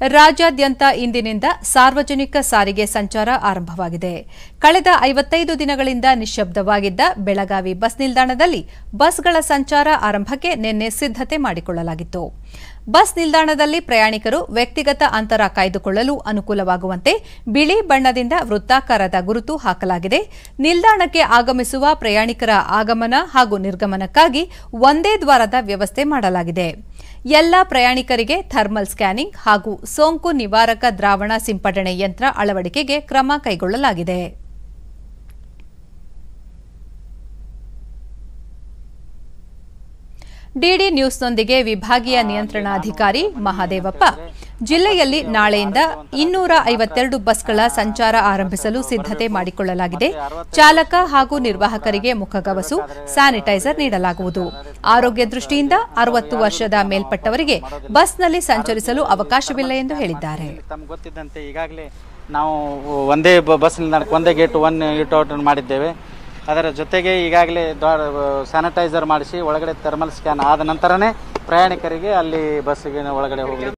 ರಾಜ್ಯಾದ್ಯಂತ ಇಂದಿನಿಂದ ಸಾರ್ವಜನಿಕ ಸಾರಿಗೆ ಸಂಚಾರ ಆರಂಭವಾಗಿದೆ. ಕಳೆದ ಐವತ್ತೈದು ದಿನಗಳಿಂದ ನಿಶ್ಶಬ್ದವಾಗಿದ್ದ ಬೆಳಗಾವಿ ಬಸ್ ನಿಲ್ದಾಣದಲ್ಲಿ ಬಸ್ಗಳ ಸಂಚಾರ ಆರಂಭಕ್ಕೆ ನಿನ್ನೆ ಸಿದ್ದತೆ ಮಾಡಿಕೊಳ್ಳಲಾಗಿತ್ತು. ಬಸ್ ನಿಲ್ದಾಣದಲ್ಲಿ ಪ್ರಯಾಣಿಕರು ವ್ಯಕ್ತಿಗತ ಅಂತರ ಕಾಯ್ದುಕೊಳ್ಳಲು ಅನುಕೂಲವಾಗುವಂತೆ ಬಿಳಿ ಬಣ್ಣದಿಂದ ವೃತ್ತಾಕಾರದ ಗುರುತು ಹಾಕಲಾಗಿದೆ. ನಿಲ್ದಾಣಕ್ಕೆ ಆಗಮಿಸುವ ಪ್ರಯಾಣಿಕರ ಆಗಮನ ಹಾಗೂ ನಿರ್ಗಮನಕ್ಕಾಗಿ ಒಂದೇ ದ್ವಾರದ ವ್ಯವಸ್ಥೆ ಮಾಡಲಾಗಿದೆ. ಎಲ್ಲ ಪ್ರಯಾಣಿಕರಿಗೆ ಥರ್ಮಲ್ ಸ್ಕ್ಯಾನಿಂಗ್ ಹಾಗೂ ಸೋಂಕು ನಿವಾರಕ ದ್ರಾವಣ ಸಿಂಪಡಣೆ ಯಂತ್ರ ಅಳವಡಿಕೆಗೆ ಕ್ರಮ ಕೈಗೊಳ್ಳಲಾಗಿದೆ. ಡಿಡಿ ನ್ಯೂಸ್ನೊಂದಿಗೆ ವಿಭಾಗೀಯ ನಿಯಂತ್ರಣಾಧಿಕಾರಿ ಮಹಾದೇವಪ್ಪ. ಜಿಲ್ಲೆಯಲ್ಲಿ ನಾಳೆಯಿಂದ ಇನ್ನೂರ ಐವತ್ತೆರಡು ಬಸ್ಗಳ ಸಂಚಾರ ಆರಂಭಿಸಲು ಸಿದ್ದತೆ ಮಾಡಿಕೊಳ್ಳಲಾಗಿದೆ. ಚಾಲಕ ಹಾಗೂ ನಿರ್ವಾಹಕರಿಗೆ ಮುಖಗವಸು ಸ್ಯಾನಿಟೈಸರ್ ನೀಡಲಾಗುವುದು. ಆರೋಗ್ಯ ದೃಷ್ಟಿಯಿಂದ ಅರವತ್ತು ವರ್ಷದ ಮೇಲ್ಪಟ್ಟವರಿಗೆ ಬಸ್ನಲ್ಲಿ ಸಂಚರಿಸಲು ಅವಕಾಶವಿಲ್ಲ ಎಂದು ಹೇಳಿದ್ದಾರೆ. ನಾವು ಒಂದೇ ಬಸ್ ನಿಲ್ದಾಣಕ್ಕೆ ಒಂದೇ ಗೇಟ್, ಒನ್ ಗೇಟ್ ಔಟ್ ಮಾಡಿದ್ದೇವೆ. ಅದರ ಜೊತೆಗೆ ಈಗಾಗಲೇ ಸ್ಯಾನಿಟೈಸರ್ ಮಾಡಿಸಿ ಒಳಗಡೆ ಥರ್ಮಲ್ ಸ್ಕ್ಯಾನ್ ಆದ ನಂತರನೇ ಪ್ರಯಾಣಿಕರಿಗೆ ಅಲ್ಲಿ ಬಸ್ಸಿಗೆ ಒಳಗಡೆ ಹೋಗಲಿಕ್ಕೆ